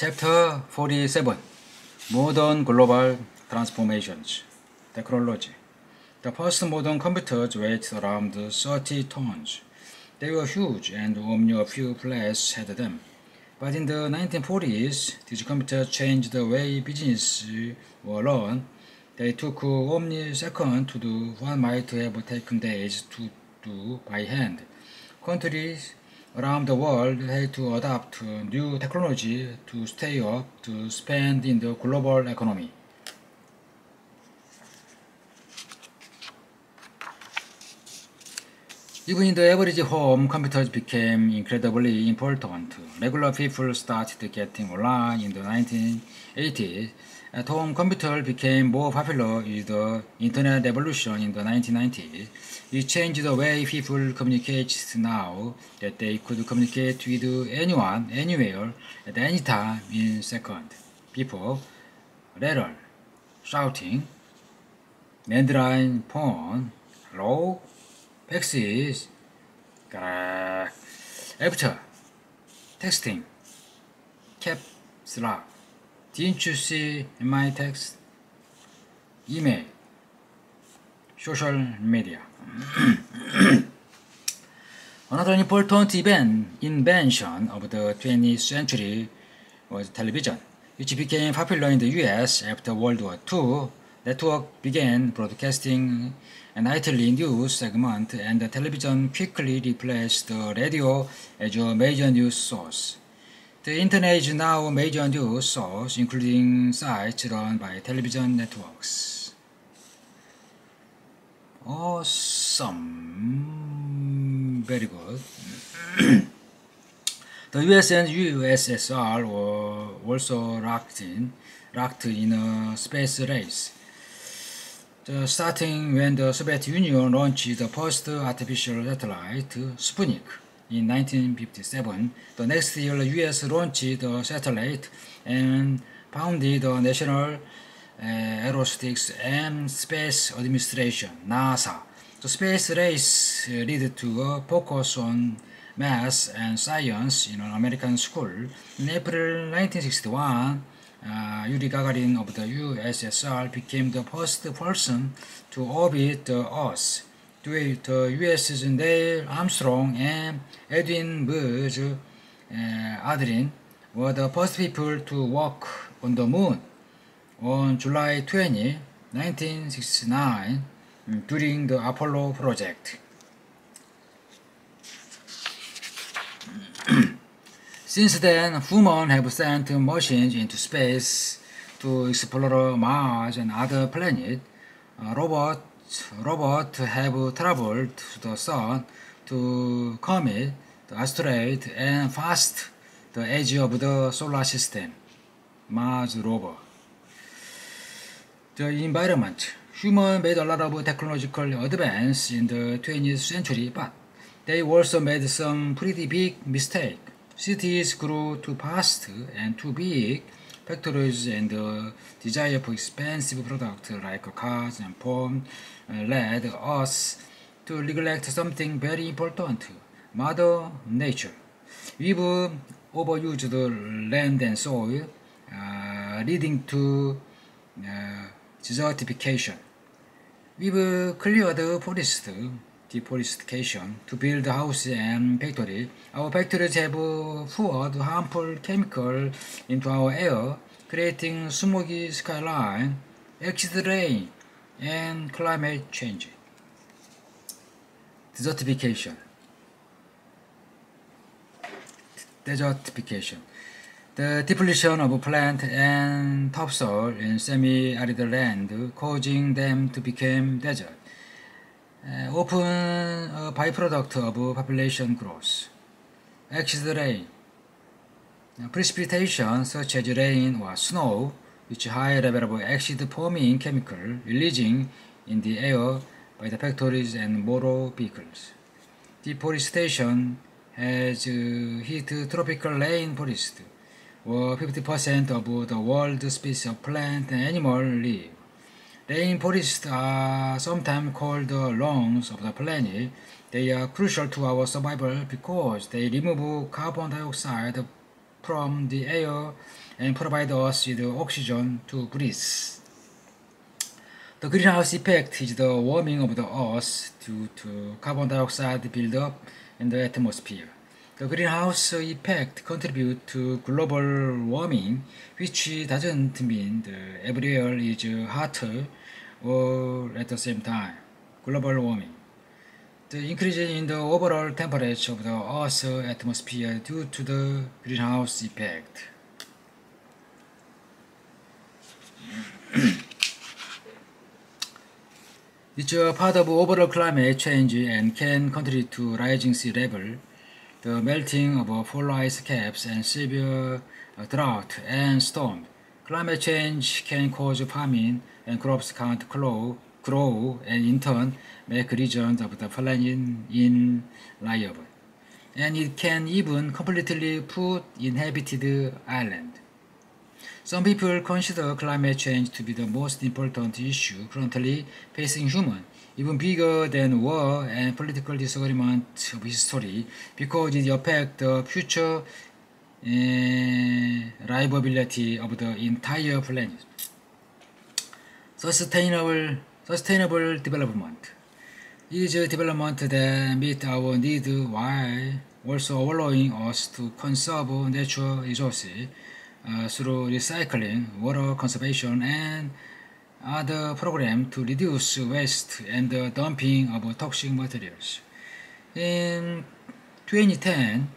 Chapter 47 Modern Global Transformations Technology The first modern computers weighed around 30 tons. They were huge and only a few places had them. But in the 1940s, these computers changed the way business were run. They took only seconds to do what might have taken days to do by hand. Countries around the world had to adapt new technology to stay up to spend in the global economy. Even in the average home, computers became incredibly important. Regular people started getting online in the 1980s. At-home computer became more popular with the internet revolution in the 1990s. It changed the way people communicate now that they could communicate with anyone, anywhere, at any time in seconds. People, letter, shouting, landline phone, hello, faxes, after, texting, caps lock. Didn't you see my text? Email, social media. Another important event, invention of the 20th century was television, which became popular in the US after World War II. Network began broadcasting a nightly news segment, and the television quickly replaced the radio as a major news source. The internet is now a major news source, including sites run by television networks. Awesome. Very good. the US and USSR were also locked in, locked in a space race. The starting when the Soviet Union launched the first artificial satellite, Sputnik, in 1957. The next year, the US launched the satellite and founded the National uh, Aeronautics and Space Administration, NASA. The space race uh, led to a focus on math and science in an American school. In April 1961, uh, Yuri Gagarin of the USSR became the first person to orbit the Earth. The US's Neil Armstrong and Buzz uh, Aldrin were the first people to walk on the moon on July 20, 1969, during the Apollo project. Since then, humans have sent machines into space to explore Mars and other planets. Uh, robots robots have traveled to the sun to comet, the asteroid, and past the edge of the solar system. Mars rover. The environment. Humans made a lot of technological advance in the 20th century, but they also made some pretty big mistakes. Cities grew too fast and too big. Factories and the desire for expensive products like cars and phones led us to neglect something very important, Mother Nature. We've overused land and soil, uh, leading to uh, desertification. We've cleared forest, deforestation, to build houses and factories. Our factories have poured harmful chemicals into our air, creating smoky skyline, acid rain, and climate change. Desertification. Desertification. The depletion of plant and topsoil in semi-arid land, causing them to become desert. Often a byproduct of population growth. Acid rain. Precipitation such as rain or snow which high level of acid forming chemical releasing in the air by the factories and motor vehicles. Deforestation has uh, hit tropical rainforest, where 50% of the world's species of plant and animal live. Rainforests are sometimes called the lungs of the planet. They are crucial to our survival because they remove carbon dioxide from the air and provide us with oxygen to breathe. The greenhouse effect is the warming of the earth due to carbon dioxide buildup in the atmosphere. The greenhouse effect contributes to global warming, which doesn't mean that everywhere is hotter or at the same time. Global warming. The increase in the overall temperature of the Earth's atmosphere due to the greenhouse effect. it's a part of overall climate change and can contribute to rising sea level, the melting of polar ice caps and severe uh, drought and storm. Climate change can cause famine and crops can't grow, grow and in turn make regions of the planet inliable. And it can even completely put inhabited island. Some people consider climate change to be the most important issue currently facing humans, even bigger than war and political disagreement of history, because it affects the future uh, livability of the entire planet. Sustainable, sustainable development is a development that meets our needs while also allowing us to conserve natural resources uh, through recycling, water conservation, and other programs to reduce waste and the dumping of toxic materials. In 2010,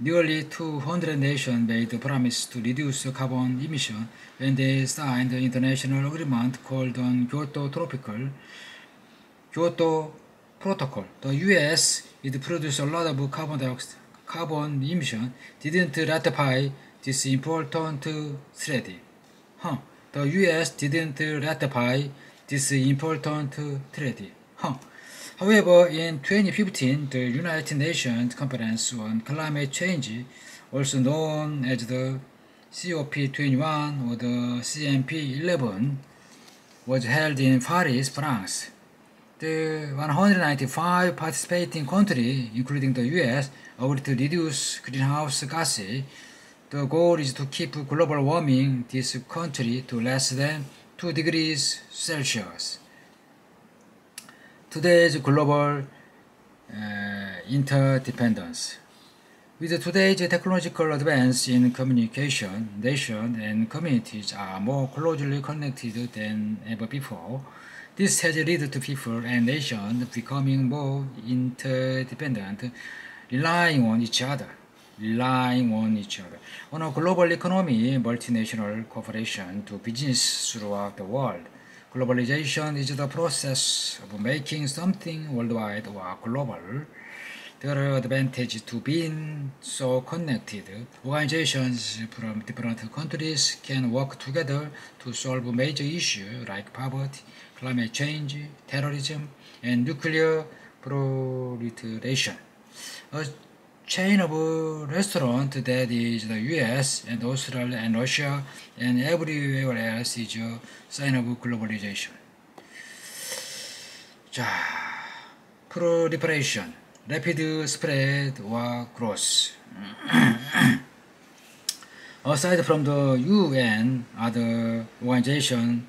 nearly 200 nations made a promise to reduce carbon emission when they signed the international agreement called the Kyoto Tropical Kyoto Protocol. The US, it produced a lot of carbon dioxide, carbon emission, didn't ratify this important treaty. Huh. The US didn't ratify this important treaty. Huh. However, in 2015, the United Nations Conference on Climate Change, also known as the COP21 or the CMP11, was held in Paris, France. The 195 participating countries, including the US, agreed to reduce greenhouse gases. The goal is to keep global warming this country to less than 2 degrees Celsius today's global uh, interdependence. With today's technological advance in communication, nations and communities are more closely connected than ever before. This has led to people and nations becoming more interdependent, relying on each other. Relying on each other. On a global economy, multinational cooperation to business throughout the world Globalization is the process of making something worldwide or global. There are advantages to being so connected. Organizations from different countries can work together to solve major issues like poverty, climate change, terrorism, and nuclear proliferation. A chain of restaurants that is the US and Australia and Russia and everywhere else is a sign of globalization. 자, proliferation, rapid spread or growth. Aside from the UN, other organizations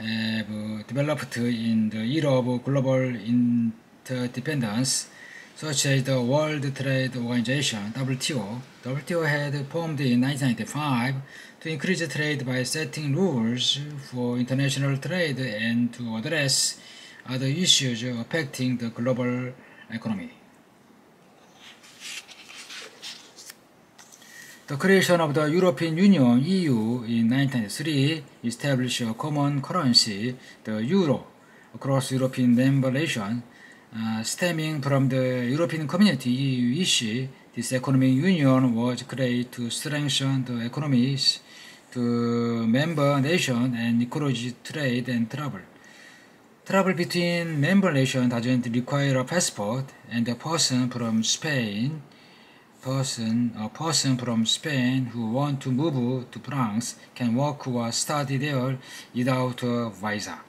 have developed in the era of global interdependence such as the World Trade Organization, WTO. WTO had formed in 1995 to increase trade by setting rules for international trade and to address other issues affecting the global economy. The creation of the European Union, EU, in 1993 established a common currency, the euro, across European member nations Uh, stemming from the European Community issue, this economic union was created to strengthen the economies to member nations and encourage trade and travel. Travel between member nations doesn't require a passport, and a person from Spain, person a person from Spain who want to move to France can work or study there without a visa.